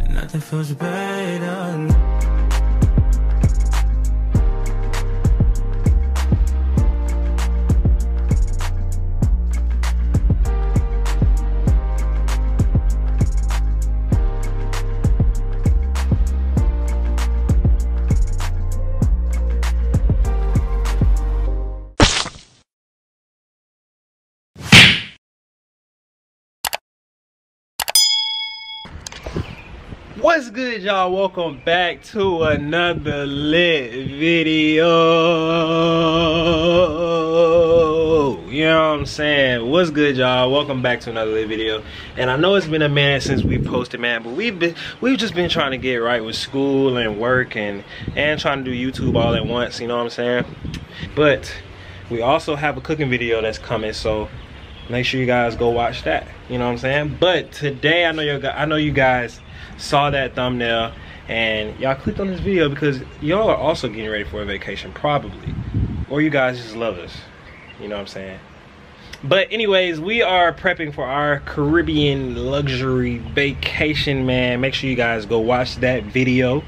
and nothing feels better. What's good y'all? Welcome back to another lit video. You know what I'm saying? What's good y'all? Welcome back to another lit video. And I know it's been a minute since we posted man, but we've been we've just been trying to get right with school and work and and trying to do YouTube all at once, you know what I'm saying? But we also have a cooking video that's coming, so make sure you guys go watch that. You know what I'm saying? But today I know you I know you guys saw that thumbnail and y'all clicked on this video because y'all are also getting ready for a vacation probably. Or you guys just love us. You know what i'm saying? But anyways we are prepping for our caribbean luxury vacation man. Make sure you guys go watch that video.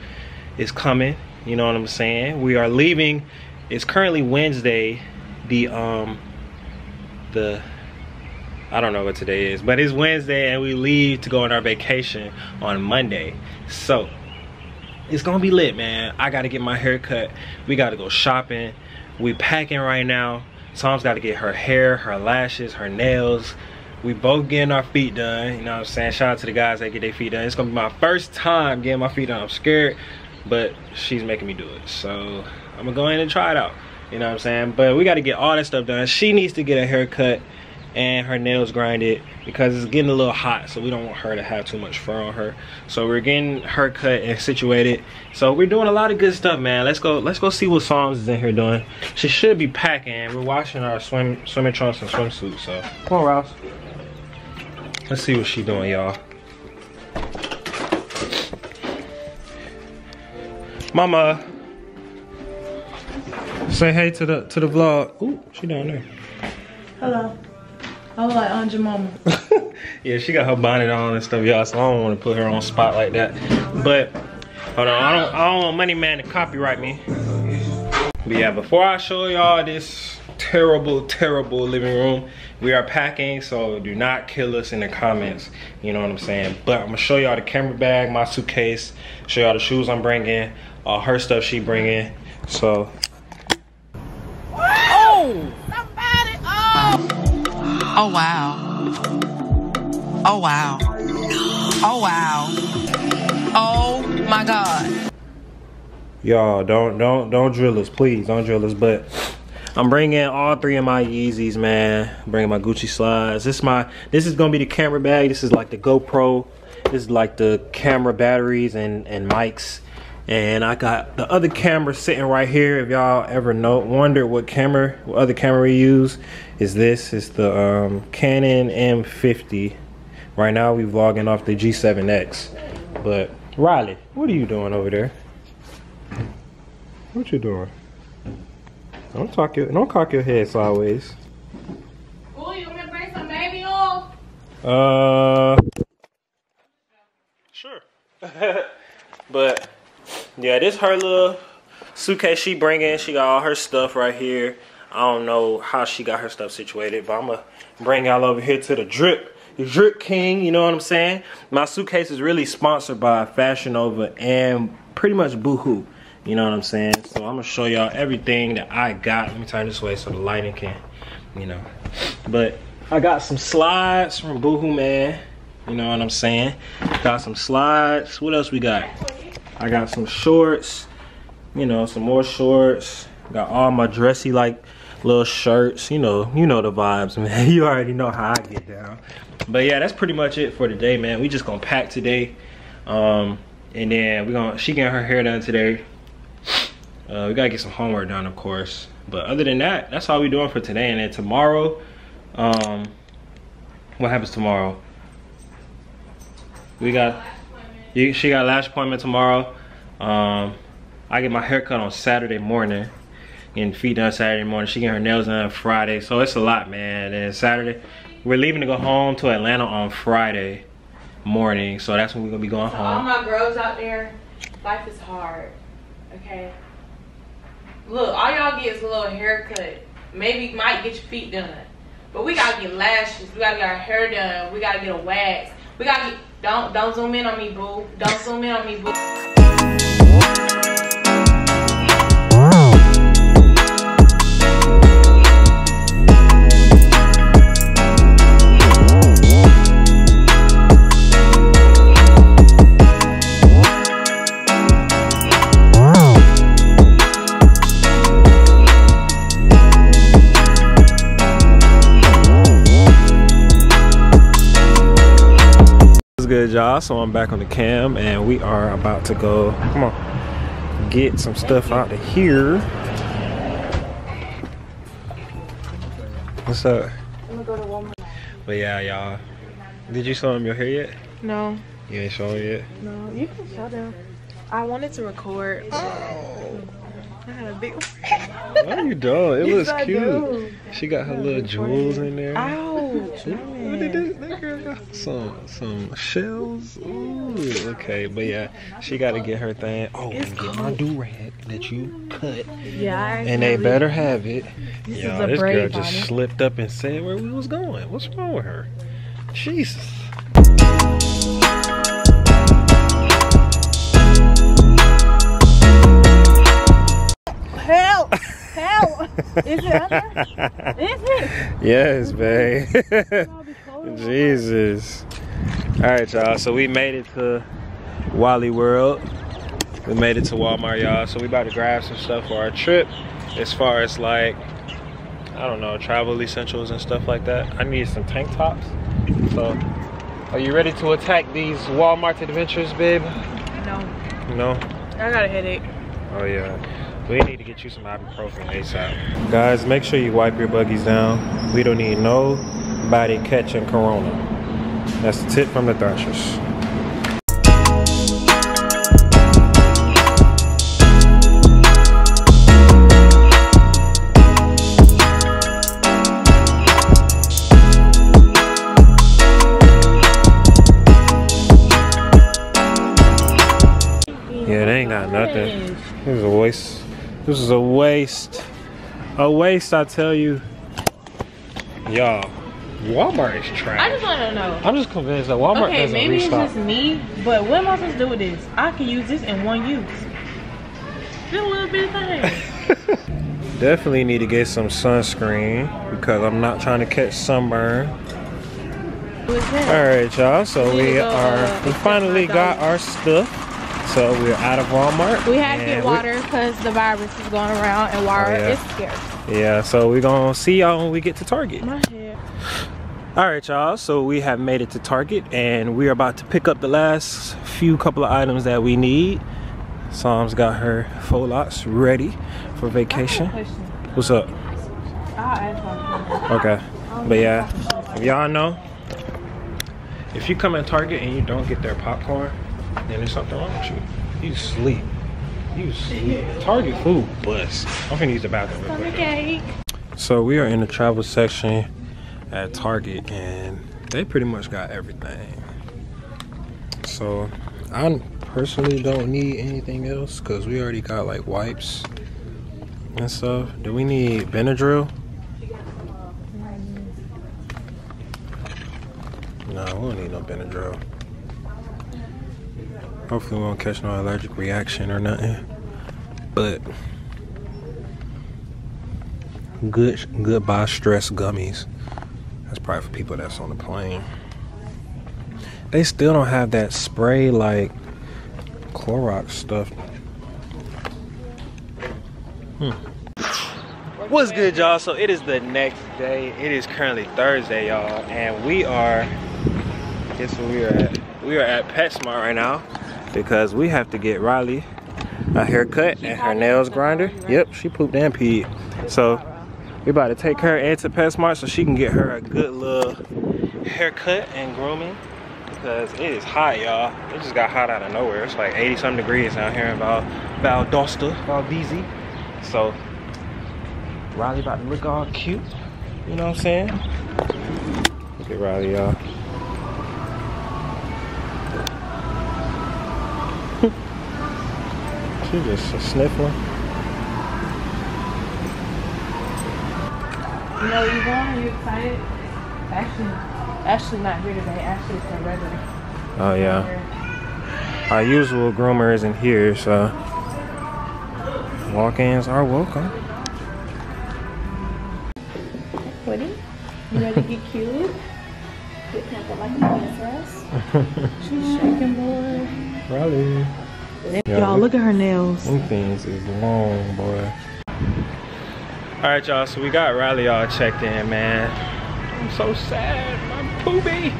It's coming. You know what i'm saying? We are leaving. It's currently wednesday the um the I don't know what today is, but it's Wednesday and we leave to go on our vacation on Monday. So, it's gonna be lit, man. I gotta get my hair cut. We gotta go shopping. We packing right now. Tom's gotta get her hair, her lashes, her nails. We both getting our feet done. You know what I'm saying? Shout out to the guys that get their feet done. It's gonna be my first time getting my feet done. I'm scared, but she's making me do it. So, I'm gonna go in and try it out. You know what I'm saying? But we gotta get all that stuff done. She needs to get a haircut and her nails grinded because it's getting a little hot so we don't want her to have too much fur on her. So we're getting her cut and situated. So we're doing a lot of good stuff man. Let's go let's go see what Psalms is in here doing. She should be packing we're washing our swim swimming trunks and swimsuits so. Come on Rouse. Let's see what she doing y'all. Mama. Say hey to the to the vlog. Ooh, she down there. Hello. I look like Aunt Mama. yeah, she got her bonnet on and stuff, y'all, so I don't want to put her on spot like that. But, hold on, I don't, I don't want Money Man to copyright me. But yeah, before I show y'all this terrible, terrible living room, we are packing, so do not kill us in the comments. You know what I'm saying? But I'm gonna show y'all the camera bag, my suitcase, show y'all the shoes I'm bringing, all her stuff she bringing. So. Oh wow. Oh wow. Oh wow. Oh my god. Y'all don't don't don't drill us, please don't drill us. But I'm bringing all three of my Yeezys, man. I'm bringing my Gucci slides. This is my this is gonna be the camera bag. This is like the GoPro. This is like the camera batteries and and mics. And I got the other camera sitting right here. If y'all ever know, wonder what camera, what other camera we use, is this. It's the um, Canon M50. Right now we vlogging off the G7X. But Riley, what are you doing over there? What you doing? Don't talk your, don't cock your head sideways. Oh, you wanna bring some baby oil? Uh, sure. but yeah, this her little suitcase she bringing. She got all her stuff right here. I don't know how she got her stuff situated, but I'm gonna bring y'all over here to the drip. The drip king, you know what I'm saying? My suitcase is really sponsored by Fashion Nova and pretty much Boohoo. You know what I'm saying? So I'm gonna show y'all everything that I got. Let me turn this way so the lighting can, you know. But I got some slides from Boohoo Man. You know what I'm saying? Got some slides. What else we got? I got some shorts. You know, some more shorts. Got all my dressy like little shirts. You know, you know the vibes, man. You already know how I get down. But yeah, that's pretty much it for today, man. We just gonna pack today. Um, and then we gonna she getting her hair done today. Uh, we gotta get some homework done, of course. But other than that, that's all we doing for today. And then tomorrow, um, what happens tomorrow? We got, you, she got lash appointment tomorrow. Um, I get my hair cut on Saturday morning. Getting feet done Saturday morning. She getting her nails done Friday. So it's a lot, man. And Saturday, we're leaving to go home to Atlanta on Friday. morning. So that's when we're gonna be going So all my girls out there, life is hard. Okay. Look, all y'all get is a little haircut. Maybe might get your feet done. But we gotta get lashes. We gotta get our hair done. We gotta get a wax. We gotta get don't don't zoom in on me, boo. Don't zoom in on me, boo. Y'all? So I'm back on the cam, and we are about to go. Come on, get some stuff out of here. What's up? I'm gonna go to Walmart. But yeah, y'all. Did you show him your hair yet? No, You ain't show him yet. no, you can show them. I wanted to record. oh. I had a big. What are you doing? It Yes, looks cute. She got her little jewels in there. Ouch! What did that, that girl got? Some some shells. Ooh, okay, but yeah, she got to get her thing. Oh, It's and get my do rag that you cut, Yeah, and they better have it. This Yo, this girl braid just slipped up and said where we was going. What's wrong with her? Jesus. Help! Help! Is it under? Is it? Yes, babe. Jesus. All right, y'all. So we made it to Wally World. We made it to Walmart, y'all. So we about to grab some stuff for our trip. As far as like, I don't know, travel essentials and stuff like that. I need some tank tops. So, are you ready to attack these Walmart adventures, babe? No, No. I got a headache. Oh yeah. We need to get you some ibuprofen ASAP. Guys, make sure you wipe your buggies down. We don't need nobody catching corona. That's the tip from the Thrashers. Yeah, they ain't got nothing. This is a waste. This is a waste. A waste, I tell you. Y'all, Walmart is trash. I just want to know. I'm just convinced that Walmart Okay, doesn't maybe restock. it's just me, but what am I supposed to do with this? I can use this in one use. Just a little bit of. Definitely need to get some sunscreen because I'm not trying to catch sunburn. All right, y'all. So We we go, are. uh, We finally got our stuff. So we're out of Walmart. We had to get water because the virus is going around and water Oh, yeah. is scarce. Yeah. So we're gonna see y'all when we get to Target. All right, y'all. So we have made it to Target, and we're about to pick up the last few couple of items that we need. Psalms got her faux locs ready for vacation. What's up? I'll ask my Okay. But yeah, if y'all know, if you come at Target and you don't get their popcorn, then there's something wrong with you. You sleep. You. Target food bust. I'm gonna use the bathroom real quick. So we are in the travel section at Target and they pretty much got everything. So I personally don't need anything else because we already got like wipes and stuff. Do we need Benadryl? No, we don't need no Benadryl. Hopefully we won't catch no allergic reaction or nothing. But good goodbye stress gummies. That's probably for people that's on the plane. They still don't have that spray like Clorox stuff. Hmm. What's good, y'all? So it is the next day. It is currently Thursday, y'all, and we are. Guess where we are at? We are at PetSmart right now because we have to get Riley a haircut and her nails grinder. Yep, she pooped and peed. So we about to take her into PetSmart so she can get her a good little haircut and grooming because it is hot, y'all. It just got hot out of nowhere. It's like 80 some degrees out here in Val Valdosta, Valdese. So Riley about to look all cute. You know what I'm saying? Look at Riley, y'all. She just sniffling. You know, you going? Are you excited? Ashley, Ashley not here today. Ashley's her regular. Oh yeah. Our usual groomer isn't here, so walk-ins are welcome. Woody, you ready to get cute? Get pampered like a princess. She's shaking, boy. Riley. Y'all, look at her nails. Them things is long, boy. All right, y'all. So we got Riley all checked in, man. I'm so sad, my poopy.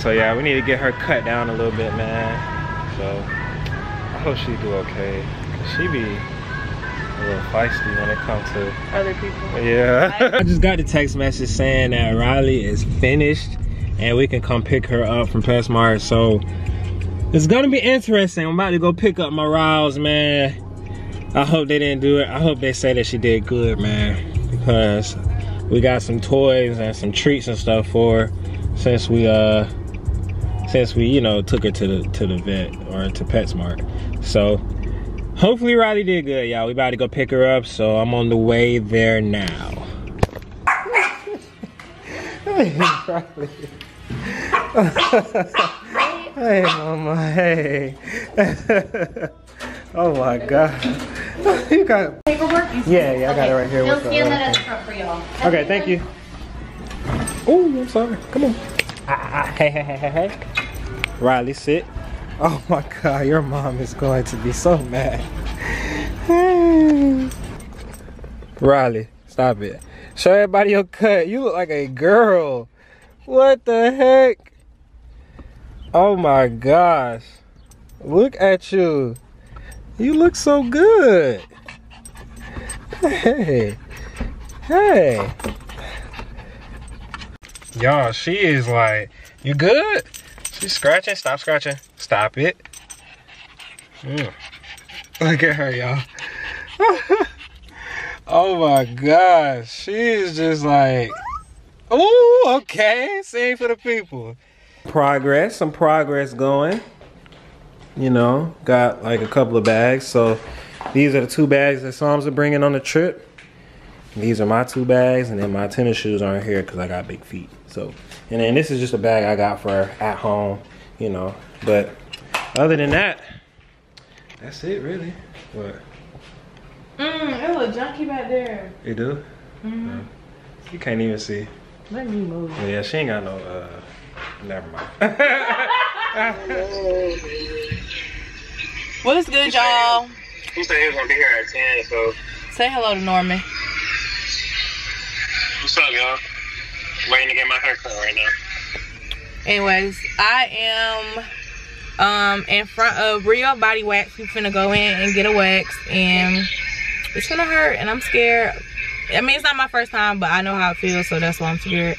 So yeah, we need to get her cut down a little bit, man. So I hope she do okay. Cause she be a little feisty when it comes to Other people. yeah. I just got the text message saying that Riley is finished and we can come pick her up from PetSmart. So it's gonna be interesting. I'm about to go pick up my Riles, man. I hope they didn't do it. I hope they say that she did good, man. Because we got some toys and some treats and stuff for her since we uh since we, you know, took her to the to the vet or to PetSmart. So hopefully Riley did good, y'all. We about to go pick her up, so I'm on the way there now. Riley. hey, mama. Hey. oh my God. you got Paperwork? Yeah, yeah, I got it right here They'll scan that at the front for y'all. Okay, thank you. Oh, I'm sorry. Come on. Ah, ah, hey, hey, hey, hey, hey. Riley, sit. Oh my God, your mom is going to be so mad. Riley, stop it. Show everybody your cut. You look like a girl. What the heck? Oh my gosh. Look at you. You look so good. Hey. Hey. Y'all, she is like, you good? She's scratching. Stop scratching. Stop it. Mm. Look at her, y'all. oh my gosh. She is just like, ooh, okay. Sing for the people. Progress. Some progress going. You know, got like a couple of bags. So these are the two bags that Psalms are bringing on the trip. These are my two bags, and then my tennis shoes aren't here because I got big feet. So, and then this is just a bag I got for at home, you know. But other than that, that's it really. What there's a little junkie back there. you do? No. You can't even see. Let me move. Yeah, she ain't got no. uh Never mind. What's good, y'all? he said he was gonna be here at ten. So Say hello to Norman. what's up, y'all? Waiting to get my haircut right now. Anyways, I am um in front of Rio Body Wax. We finna go in and get a wax, and it's gonna hurt, and I'm scared. I mean, it's not my first time, but I know how it feels, so that's why I'm scared.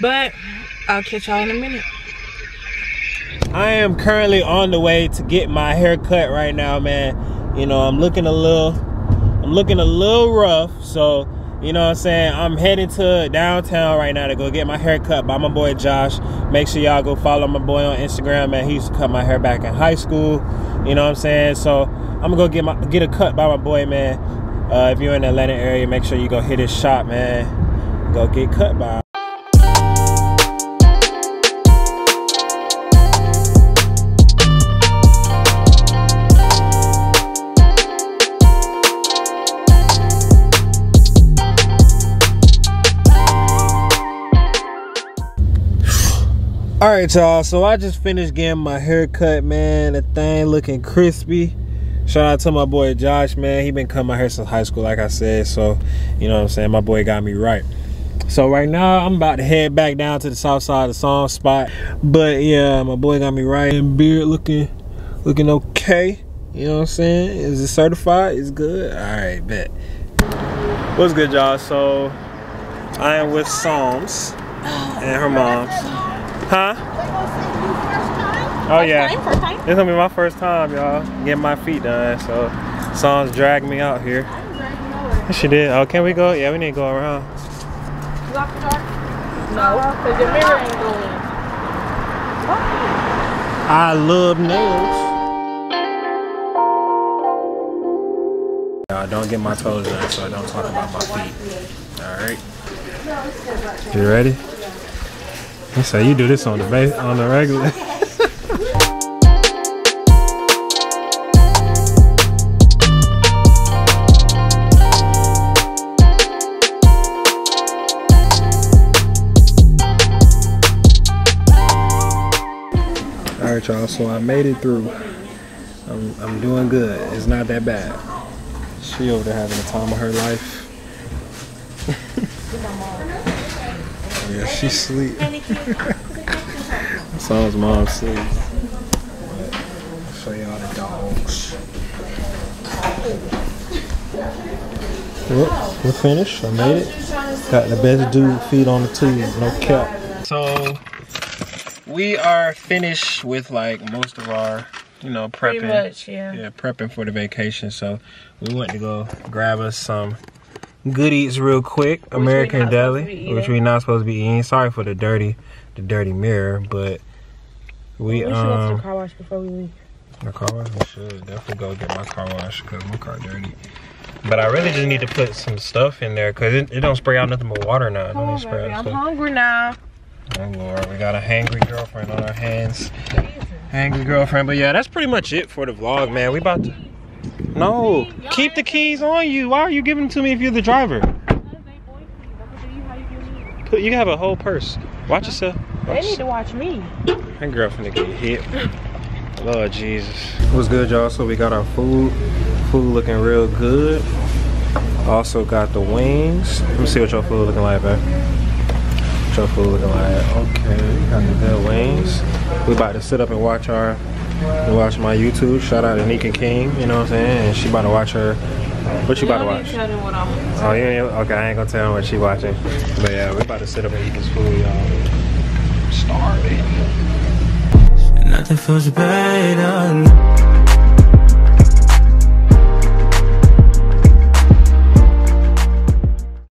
But I'll catch y'all in a minute. I am currently on the way to get my hair cut right now, man. You know, I'm looking a little I'm looking a little rough, so you know what I'm saying? I'm heading to downtown right now to go get my hair cut by my boy Josh. Make sure y'all go follow my boy on Instagram, man. He used to cut my hair back in high school. You know what I'm saying? So I'm gonna go get my get a cut by my boy, man. Uh, if you're in the Atlanta area, make sure you go hit his shop, man. Go get cut by. All right, y'all. So I just finished getting my hair cut, man. The thing looking crispy. Shout out to my boy Josh, man. He been cutting my hair since high school, like I said. So, you know what I'm saying? My boy got me right. So right now, I'm about to head back down to the south side of the song spot. But yeah, my boy got me right. And beard looking, looking okay. You know what I'm saying? Is it certified? It's good. All right, bet. What's good, y'all? So I am with Psalms and her mom's. Huh? Oh first yeah. Time, first time? This gonna be my first time, y'all. Getting my feet done, so Psalms dragged me out here. She did. Oh, can we go? Yeah, we need to go around. Lock the door? No, oh, because your mirror ain't going. I love nails. I don't get my toes done, so I don't talk about my feet. All right. You ready? You say you do this on the on the regular. All right, y'all. So I made it through. I'm, I'm doing good. It's not that bad. She over there having the time of her life. yeah, she sleep. so is mom sleep. Show y'all the dogs. Well, we're finished. I made it. Got the best dude feet on the tube. No cap. So we are finished with like most of our, you know, prepping. Pretty much, yeah. Yeah, prepping for the vacation. So we went to go grab us some goodies real quick. American to be Deli, which we're not supposed to be eating. Sorry for the dirty, the dirty mirror, but we We should go to um the car wash before we leave. my car wash. I should definitely go get my car wash because my car dirty. But I really just need to put some stuff in there because it, it don't spray out nothing but water now. It don't spray baby. out I'm stuff. hungry now. Oh Lord, we got a hangry girlfriend on our hands. Hangry girlfriend, but yeah, that's pretty much it for the vlog, man. We about to. No, keep the keys on you. Why are you giving them to me if you're the driver? Put you have a whole purse. Watch yourself. They need to watch me. That girlfriend get hit. Lord Jesus. What's good, y'all? So we got our food. Food looking real good. Also got the wings. Let me see what your food looking like, man. What your food looking like? Okay, we got the good wings. We about to sit up and watch our, watch my YouTube. Shout out to Nika King. You know what I'm saying? And she about to watch her. What you about to watch? What I'm. Oh, you ain't, okay. I ain't gonna tell her what she watching. But yeah, we about to sit up and eat this food, y'all. Starving. Nothing feels better.